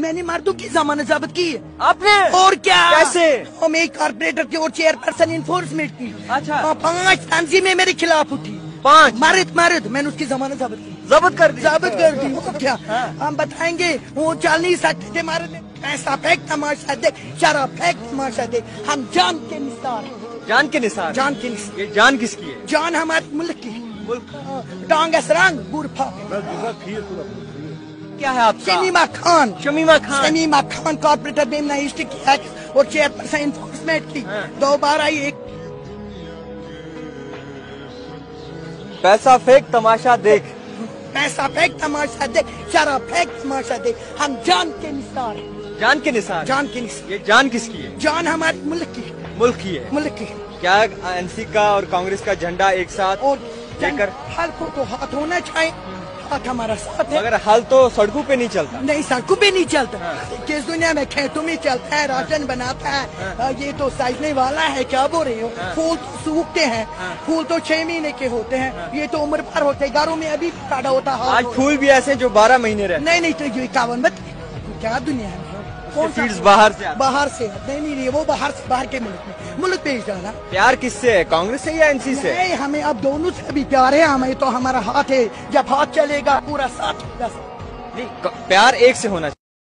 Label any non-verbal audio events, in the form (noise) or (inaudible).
मैंने मर्दों की जमानत जब्त की। आपने? और क्या? कैसे? हम एक कारपोरेटर की और चेयरपर्सन इन्फोर्समेंट की। अच्छा। हाँ, पाँच तंजीमें मेरे खिलाफ उठी। पाँच? मर्द मर्द मैंने उसकी जमानत जब्त की। जब्त कर दी? जब्त कर दी। वो (laughs) क्या? हाँ। हम बताएँगे वो चल नहीं सकते थे। मर्द पैसा फेंक तमाशा दे। शराब फेंक तमाशा दे। हम जान के निसार जान के निसार जान के निसार ये जान किसकी है? जान हमारे मुल्क की है। मुल्क? टांग असरंग बुरफा क्या है आपका? शमीमा खान। शमीमा खान। शमीमा खान कॉर्पोरेटर बेमना ईस्ट की एक्स और चेयरपर्सन इन्फोर्समेंट की। हाँ। दो बार आई एक पैसा फेंक तमाशा देख। पैसा फेंक तमाशा देख। शराब फेंक तमाशा देख। हम जान के निसार हैं। जान के निसार। जान के निसार। ये जान किसकी है? जान हमारे मुल्क की मुल्क की है। मुल्क की। क्या एनसी का और कांग्रेस का झंडा एक साथ और लेकर हर को तो हाथ होना चाहिए। हाथ हमारा साथ है। मगर हल तो सड़कों पे नहीं चलता। नहीं सड़कों पे नहीं चलता। हाँ। किस दुनिया में खेतों में चलता है राशन बनाता है? हाँ। ये तो साइजने वाला है क्या बोल रहे हो? हाँ। फूल तो सूखते हैं। फूल तो छह महीने के होते हैं। ये तो उम्र भर होते हैं घरों में अभी काटा होता है आज फूल भी ऐसे जो बारह महीने रहे नहीं नहीं तो ये कावन मत क्या दुनिया है? कौन सीड्स बाहर से बाहर से? नहीं नहीं नहीं वो बाहर से बाहर के मुल्क में। मुल्क भेज डाला प्यार किससे है? कांग्रेस से या एनसी से? नहीं हमें अब दोनों से भी प्यार है। हमें तो हमारा हाथ है। जब हाथ चलेगा पूरा साथ नहीं प्यार एक से होना चाहिए।